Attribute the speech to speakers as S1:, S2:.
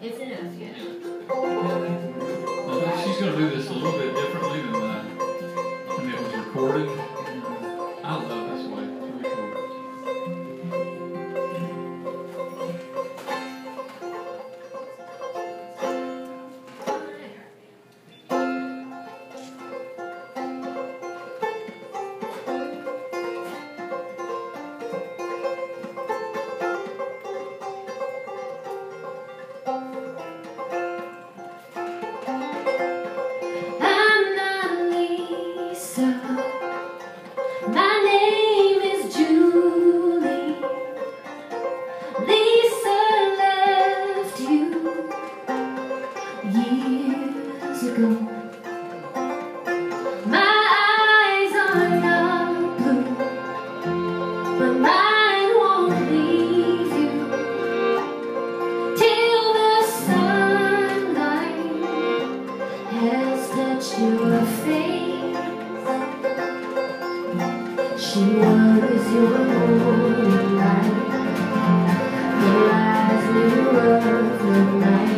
S1: It's F, yeah.
S2: She's gonna do this a little bit differently than the, when it was recorded.
S1: Years ago. My eyes are not blue, but mine won't leave you till the sunlight has touched your face. She was your morning light, the last rising of the night.